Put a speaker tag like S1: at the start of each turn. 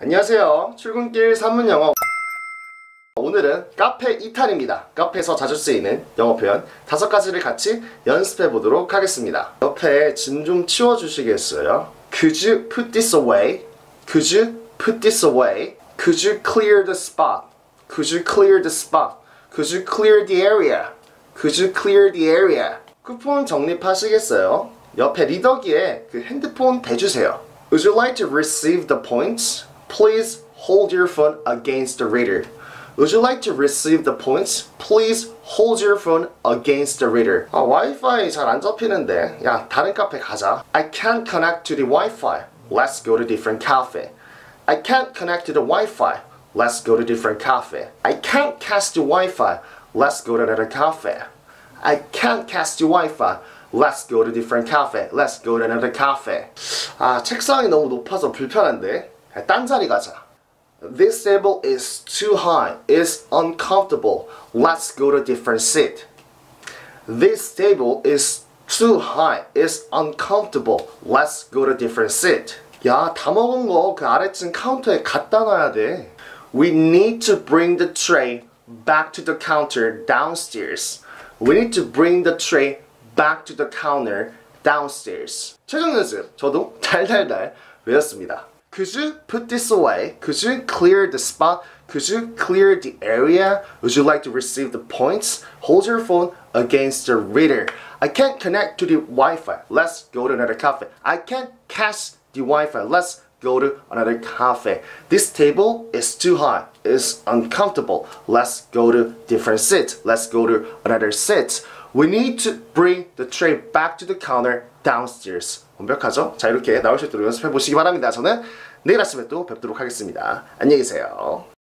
S1: 안녕하세요. 출근길 산문영어 오늘은 카페 2탄입니다. 카페에서 자주 쓰이는 영어 표현 다섯 가지를 같이 연습해 보도록 하겠습니다. 옆에 짐 좀 치워 주시겠어요? Could you put this away? Could you put this away? Could you clear the spot? Could you clear the spot? Could you clear the area? Could you clear the area? 쿠폰 적립하시겠어요? 옆에 리더기에 그 핸드폰 대주세요. Would you like to receive the points? Please hold your phone against the reader. Would you like to receive the points? Please hold your phone against the reader. 아, 와이파이 잘 안 잡히는데. 야, 다른 카페 가자. I can't connect to the Wi-Fi. Let's go to different cafe. I can't connect to the Wi-Fi. Let's go to different cafe. I can't cast the Wi-Fi. Let's go to another cafe. I can't cast the Wi-Fi. Let's go to different cafe. Let's go to another cafe. 아, 책상이 너무 높아서 불편한데. 딴 자리 가자. This table is too high. It's uncomfortable. Let's go to different seat. This table is too high. It's uncomfortable. Let's go to different seat. 야, 다 먹은 거 그 아래층 카운터에 갖다 놔야 돼. We need to bring the tray back to the counter downstairs. We need to bring the tray back to the counter downstairs. 최종 연습 저도 달달달 외웠습니다. Could you put this away? Could you clear the spot? Could you clear the area? Would you like to receive the points? Hold your phone against the reader. I can't connect to the Wi-Fi. Let's go to another cafe. I can't catch the Wi-Fi. Let's go to another cafe. This table is too high. It's uncomfortable. Let's go to different seat. Let's go to another seat. We need to bring the tray back to the counter downstairs. 완벽하죠? 자 이렇게 나올 수 있도록 연습해 보시기 바랍니다. 저는 내일 아침에 또 뵙도록 하겠습니다. 안녕히 계세요.